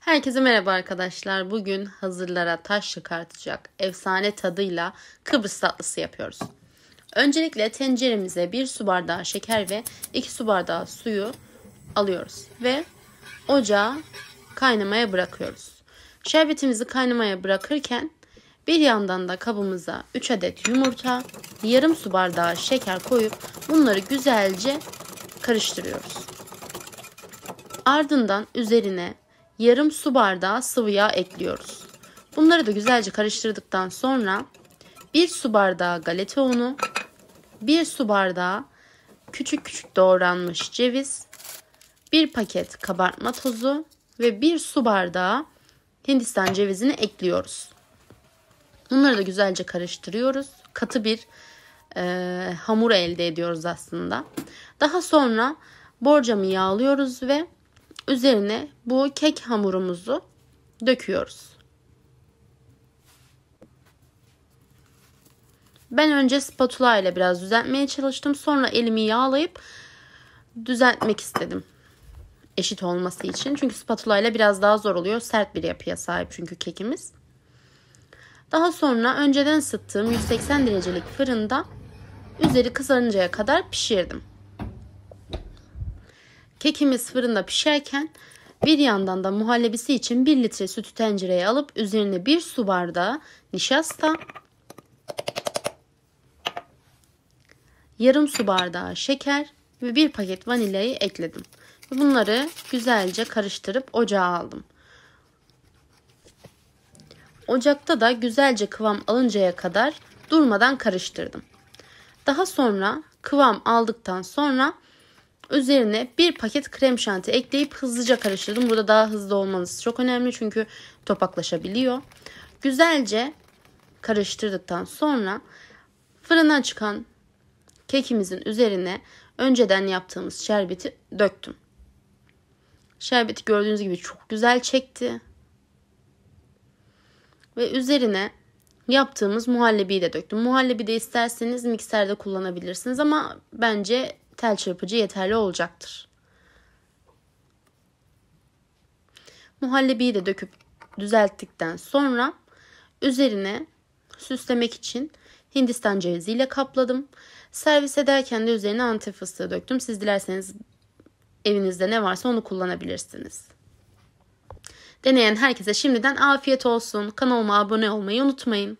Herkese merhaba arkadaşlar. Bugün hazırlara taş çıkartacak efsane tadıyla Kıbrıs tatlısı yapıyoruz. Öncelikle tenceremize 1 su bardağı şeker ve 2 su bardağı suyu alıyoruz ve ocağa kaynamaya bırakıyoruz. Şerbetimizi kaynamaya bırakırken bir yandan da kabımıza 3 adet yumurta, yarım su bardağı şeker koyup bunları güzelce karıştırıyoruz. Ardından üzerine yarım su bardağı sıvı yağ ekliyoruz. Bunları da güzelce karıştırdıktan sonra 1 su bardağı galeta unu, 1 su bardağı küçük küçük doğranmış ceviz, 1 paket kabartma tozu ve 1 su bardağı Hindistan cevizini ekliyoruz. Bunları da güzelce karıştırıyoruz. Katı bir e, hamur elde ediyoruz aslında. Daha sonra borcamı yağlıyoruz ve üzerine bu kek hamurumuzu döküyoruz. Ben önce spatula ile biraz düzeltmeye çalıştım. Sonra elimi yağlayıp düzeltmek istedim. Eşit olması için. Çünkü spatula ile biraz daha zor oluyor. Sert bir yapıya sahip çünkü kekimiz. Daha sonra önceden ısıttığım 180 derecelik fırında üzeri kızarıncaya kadar pişirdim. Kekimiz fırında pişerken bir yandan da muhallebisi için 1 litre sütü tencereye alıp üzerine 1 su bardağı nişasta, yarım su bardağı şeker ve 1 paket vanilyayı ekledim. Bunları güzelce karıştırıp ocağa aldım. Ocakta da güzelce kıvam alıncaya kadar durmadan karıştırdım. Daha sonra kıvam aldıktan sonra Üzerine bir paket krem şanti ekleyip hızlıca karıştırdım. Burada daha hızlı olmanız çok önemli çünkü topaklaşabiliyor. Güzelce karıştırdıktan sonra fırından çıkan kekimizin üzerine önceden yaptığımız şerbeti döktüm. Şerbeti gördüğünüz gibi çok güzel çekti. Ve üzerine yaptığımız muhallebiyi de döktüm. Muhallebi de isterseniz mikserde kullanabilirsiniz ama bence tel çırpıcı yeterli olacaktır. Muhallebiyi de döküp düzelttikten sonra üzerine süslemek için Hindistan ceviziyle kapladım. Servis ederken de üzerine antep fıstığı döktüm. Siz dilerseniz evinizde ne varsa onu kullanabilirsiniz. Deneyen herkese şimdiden afiyet olsun. Kanalıma abone olmayı unutmayın.